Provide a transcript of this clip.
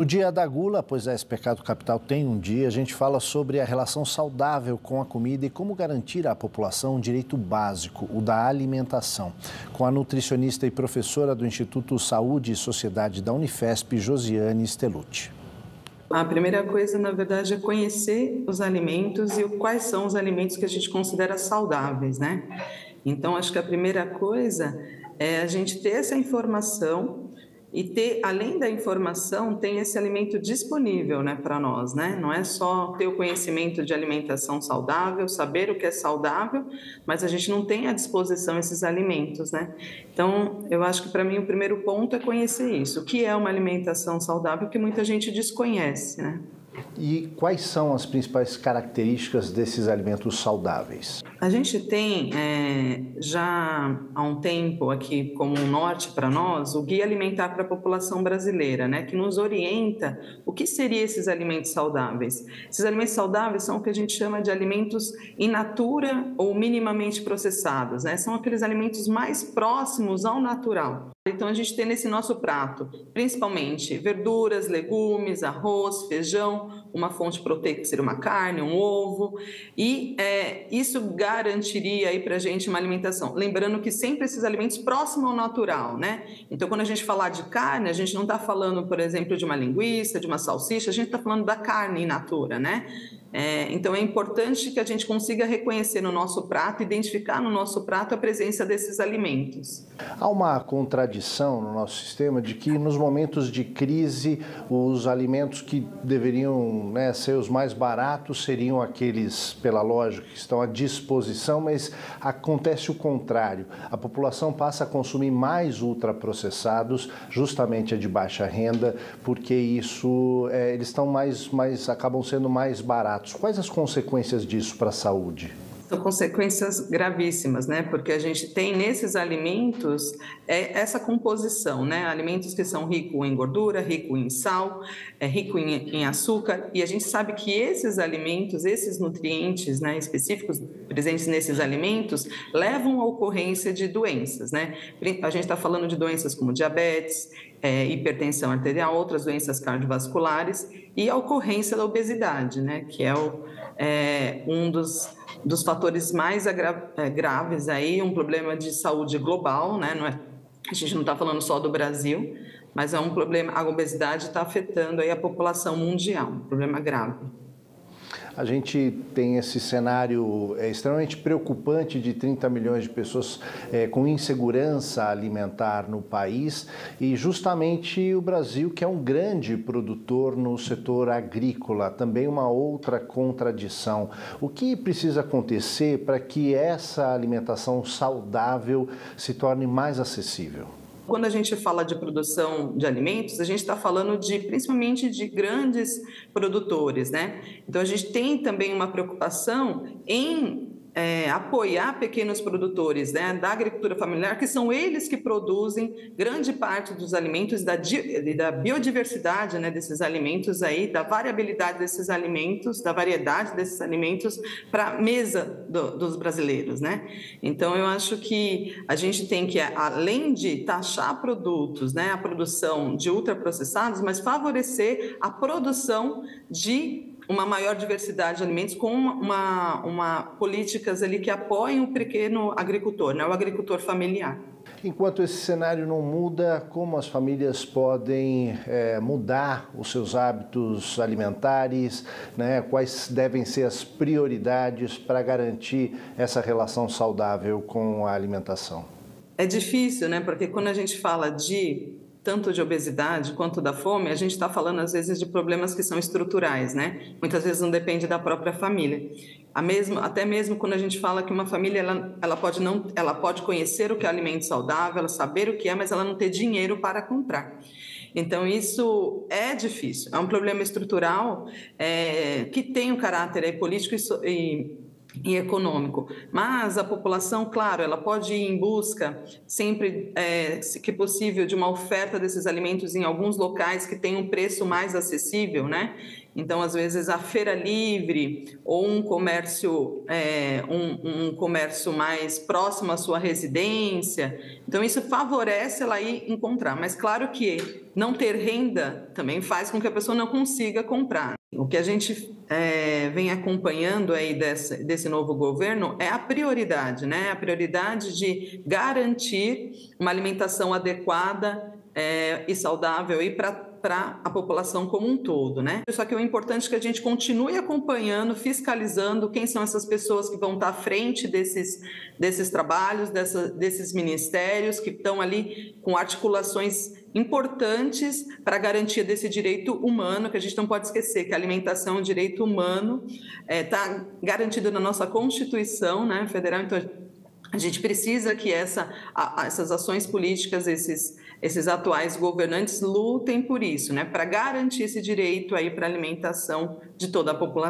No dia da gula, pois é, esse pecado capital tem um dia, a gente fala sobre a relação saudável com a comida e como garantir à população um direito básico, o da alimentação. Com a nutricionista e professora do Instituto Saúde e Sociedade da Unifesp, Josiane Stellucci. A primeira coisa, na verdade, é conhecer os alimentos e quais são os alimentos que a gente considera saudáveis, né? Então, acho que a primeira coisa é a gente ter essa informação e ter, além da informação, tem esse alimento disponível né, para nós, né? Não é só ter o conhecimento de alimentação saudável, saber o que é saudável, mas a gente não tem à disposição esses alimentos, né? Então, eu acho que para mim o primeiro ponto é conhecer isso. O que é uma alimentação saudável que muita gente desconhece, né? E quais são as principais características desses alimentos saudáveis? A gente tem é, já há um tempo aqui como um norte para nós o guia alimentar para a população brasileira, né, que nos orienta o que seriam esses alimentos saudáveis. Esses alimentos saudáveis são o que a gente chama de alimentos in natura ou minimamente processados, né? São aqueles alimentos mais próximos ao natural. Então a gente tem nesse nosso prato, principalmente verduras, legumes, arroz, feijão, uma fonte proteica seria uma carne, um ovo, e é, isso garantiria aí para a gente uma alimentação. Lembrando que sempre esses alimentos próximos ao natural, né? Então, quando a gente falar de carne, a gente não está falando, por exemplo, de uma linguiça, de uma salsicha, a gente está falando da carne in natura, né? É, então é importante que a gente consiga reconhecer no nosso prato, identificar no nosso prato a presença desses alimentos. Há uma contradição no nosso sistema de que nos momentos de crise os alimentos que deveriam né, ser os mais baratos seriam aqueles, pela lógica, que estão à disposição, mas acontece o contrário. A população passa a consumir mais ultraprocessados, justamente a de baixa renda, porque isso é, eles estão mais, mais acabam sendo mais baratos Quais as consequências disso para a saúde? São consequências gravíssimas, né? Porque a gente tem nesses alimentos é, essa composição, né? Alimentos que são ricos em gordura, rico em sal, é, rico em, em, açúcar, e a gente sabe que esses alimentos, esses nutrientes né, específicos presentes nesses alimentos, levam à ocorrência de doenças, né? A gente está falando de doenças como diabetes, é, hipertensão arterial, outras doenças cardiovasculares e a ocorrência da obesidade, né? Que é, o, é um dos dos fatores mais agra é, graves aí, um problema de saúde global, né? Não é, a gente não está falando só do Brasil, mas é um problema, a obesidade está afetando aí a população mundial, um problema grave. A gente tem esse cenário é, extremamente preocupante de 30 milhões de pessoas é, com insegurança alimentar no país e justamente o Brasil, que é um grande produtor no setor agrícola, também uma outra contradição. O que precisa acontecer para que essa alimentação saudável se torne mais acessível? Quando a gente fala de produção de alimentos, a gente está falando de principalmente de grandes produtores, né? Então a gente tem também uma preocupação em é, apoiar pequenos produtores né, da agricultura familiar, que são eles que produzem grande parte dos alimentos da, da biodiversidade né, desses alimentos aí, da variabilidade desses alimentos, da variedade desses alimentos para a mesa do, dos brasileiros, né? Então eu acho que a gente tem que, além de taxar produtos, né, a produção de ultraprocessados, mas favorecer a produção de uma maior diversidade de alimentos com uma, uma, políticas ali que apoiem o pequeno agricultor, né, o agricultor familiar. Enquanto esse cenário não muda, como as famílias podem é, mudar os seus hábitos alimentares? Né? Quais devem ser as prioridades para garantir essa relação saudável com a alimentação? É difícil, né? Porque quando a gente fala de tanto de obesidade quanto da fome, a gente está falando às vezes de problemas que são estruturais, né? Muitas vezes não depende da própria família. A mesmo, até mesmo quando a gente fala que uma família ela, ela pode não, ela pode conhecer o que é alimento saudável, ela saber o que é, mas ela não ter dinheiro para comprar. Então, isso é difícil. É um problema estrutural é, que tem um caráter político e, e e econômico. Mas a população, claro, ela pode ir em busca, sempre é, que possível, de uma oferta desses alimentos em alguns locais que tenham um preço mais acessível, né? Então, às vezes, a feira livre ou um comércio, é, um, um, comércio mais próximo à sua residência. Então, isso favorece ela ir encontrar. Mas, claro que não ter renda também faz com que a pessoa não consiga comprar. O que a gente é, vem acompanhando aí desse, desse novo governo é a prioridade, né? A prioridade de garantir uma alimentação adequada é, e saudável para para a população como um todo, né? Só que o importante é que a gente continue acompanhando, fiscalizando quem são essas pessoas que vão estar à frente desses, desses trabalhos, dessa, desses ministérios, que estão ali com articulações importantes para a garantia desse direito humano, que a gente não pode esquecer que a alimentação é um direito humano, está é, tá garantido na nossa Constituição né, federal, então a gente precisa que essa, essas ações políticas, esses esses atuais governantes lutem por isso, né, para garantir esse direito aí para alimentação de toda a população.